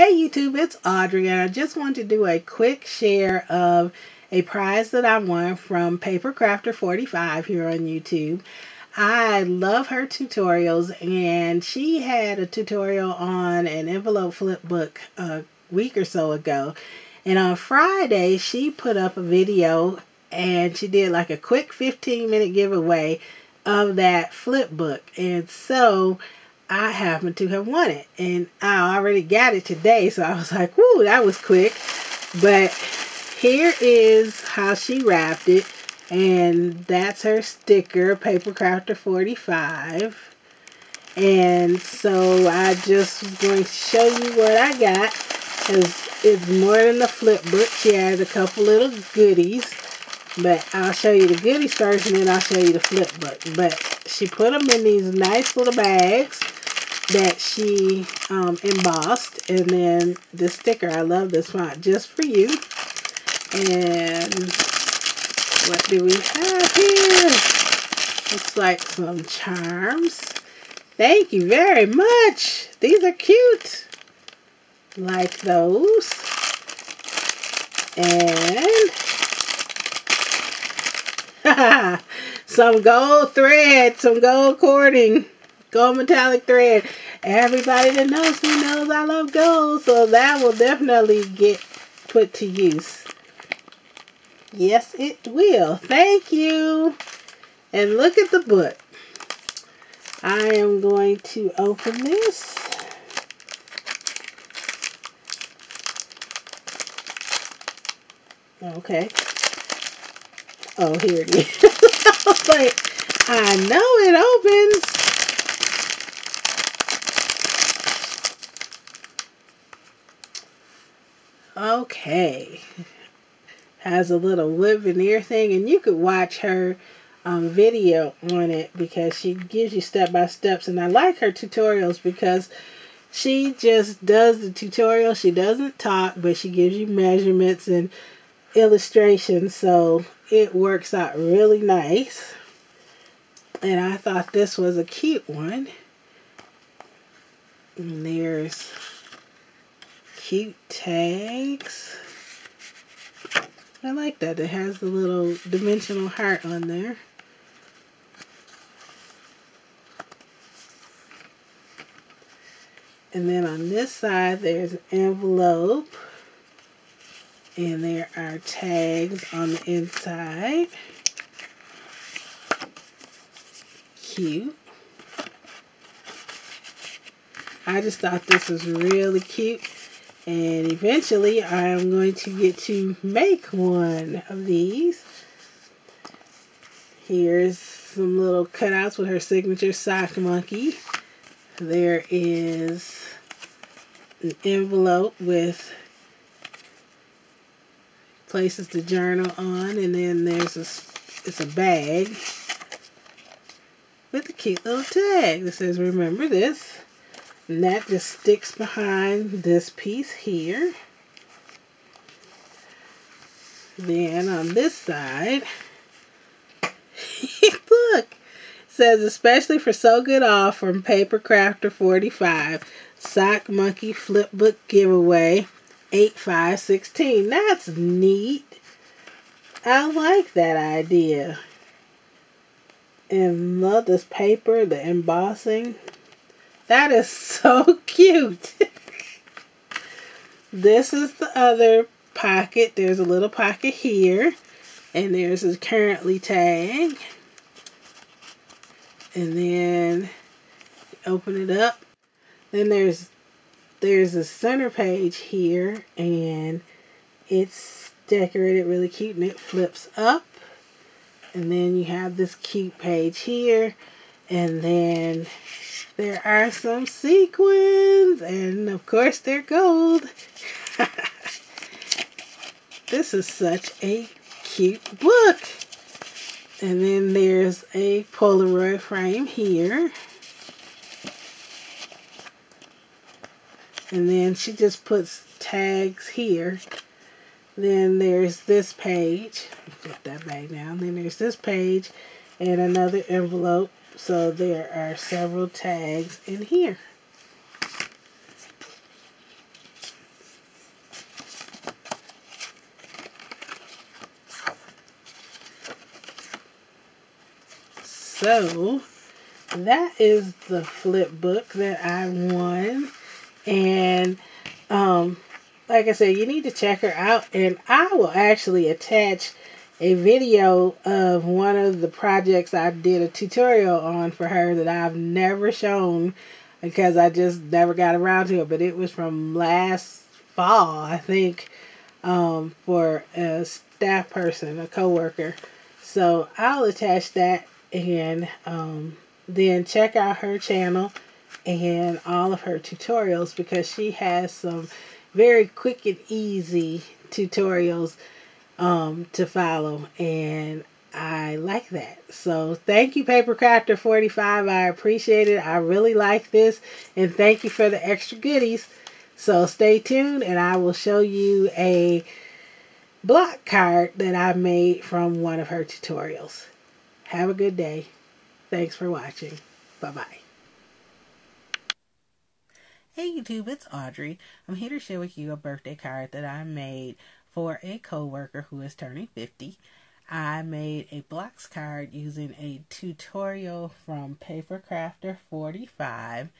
Hey YouTube, it's Audrey and I just wanted to do a quick share of a prize that I won from Paper Crafter 45 here on YouTube. I love her tutorials and she had a tutorial on an envelope flip book a week or so ago. And on Friday she put up a video and she did like a quick 15 minute giveaway of that flip book. And so I happen to have won it. And I already got it today, so I was like, whoo, that was quick. But here is how she wrapped it. And that's her sticker, Paper Crafter 45. And so I just was going to show you what I got. Because it's more than the flip book. She has a couple little goodies. But I'll show you the goodies first and then I'll show you the flip book. But she put them in these nice little bags that she um, embossed. And then the sticker, I love this font, just for you. And what do we have here? Looks like some charms. Thank you very much. These are cute. Like those. And some gold thread, some gold cording gold metallic thread. Everybody that knows me knows I love gold, so that will definitely get put to use. Yes, it will. Thank you. And look at the book. I am going to open this. Okay. Oh, here it is. I like, I know it opens. Okay. Has a little veneer thing, and you could watch her um, video on it because she gives you step by steps. And I like her tutorials because she just does the tutorial. She doesn't talk, but she gives you measurements and illustrations. So it works out really nice. And I thought this was a cute one. And there's cute tags. I like that. It has the little dimensional heart on there. And then on this side, there's an envelope. And there are tags on the inside. Cute. I just thought this was really cute. And eventually I am going to get to make one of these. Here's some little cutouts with her signature sock monkey. There is an envelope with places to journal on. And then there's a, it's a bag with a cute little tag that says, remember this. And that just sticks behind this piece here. Then on this side, look, says especially for Sewgoodall from Paper Crafter 45, Sock Monkey Flipbook Giveaway 8516. That's neat. I like that idea. And love this paper, the embossing. That is so cute. this is the other pocket. There's a little pocket here. And there's a currently tag. And then open it up. Then there's there's a center page here and it's decorated really cute and it flips up. And then you have this cute page here. And then there are some sequins, and of course they're gold. this is such a cute book. And then there's a Polaroid frame here. And then she just puts tags here. Then there's this page. Put that back down. Then there's this page and another envelope so there are several tags in here. So that is the flip book that I won. And um, like I said, you need to check her out. And I will actually attach a video of one of the projects I did a tutorial on for her that I've never shown because I just never got around to it. But it was from last fall, I think, um, for a staff person, a coworker. So I'll attach that and um, then check out her channel and all of her tutorials because she has some very quick and easy tutorials um, to follow and I like that. So thank you Paper Crafter 45. I appreciate it. I really like this and thank you for the extra goodies. So stay tuned and I will show you a block card that I made from one of her tutorials. Have a good day. Thanks for watching. Bye-bye. Hey YouTube, it's Audrey. I'm here to share with you a birthday card that I made for a coworker who is turning 50. I made a blocks card using a tutorial from Paper Crafter 45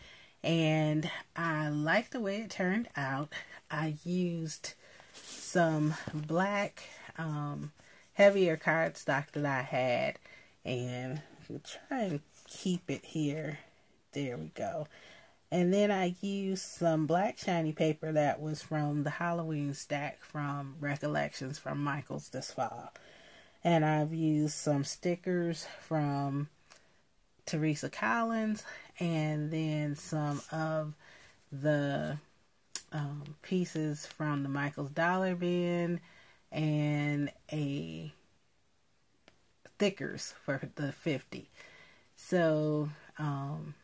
and I like the way it turned out. I used some black um, heavier cardstock that I had and try and keep it here. There we go. And then I used some black shiny paper that was from the Halloween stack from Recollections from Michaels this fall. And I've used some stickers from Teresa Collins and then some of the um, pieces from the Michaels Dollar Bin and a stickers for the 50. So, um,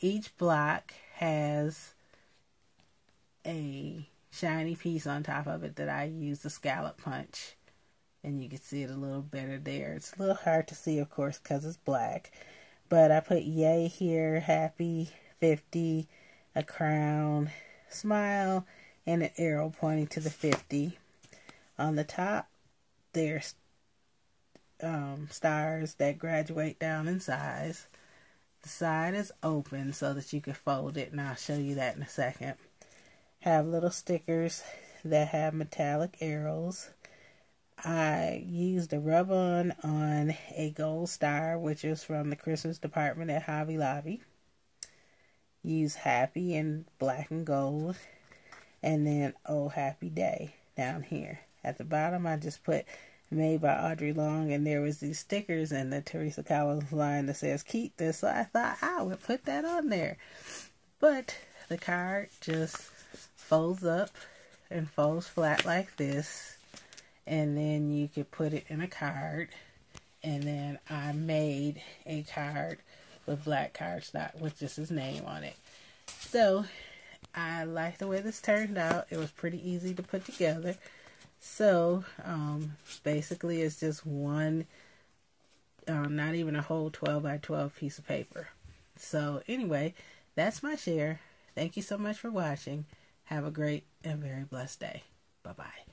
each block has a shiny piece on top of it that I use the scallop punch. And you can see it a little better there. It's a little hard to see, of course, because it's black. But I put yay here, happy, 50, a crown, smile, and an arrow pointing to the 50. On the top, there's um, stars that graduate down in size. The side is open so that you can fold it, and I'll show you that in a second. Have little stickers that have metallic arrows. I used a rub-on on a gold star, which is from the Christmas department at Hobby Lobby. Use happy in black and gold. And then Oh Happy Day down here. At the bottom, I just put made by Audrey Long, and there was these stickers in the Teresa Collins line that says "Keep this." So I thought I would put that on there, but the card just folds up and folds flat like this, and then you could put it in a card. And then I made a card with black cardstock with just his name on it. So I like the way this turned out. It was pretty easy to put together. So, um, basically it's just one, uh, not even a whole 12 by 12 piece of paper. So, anyway, that's my share. Thank you so much for watching. Have a great and very blessed day. Bye-bye.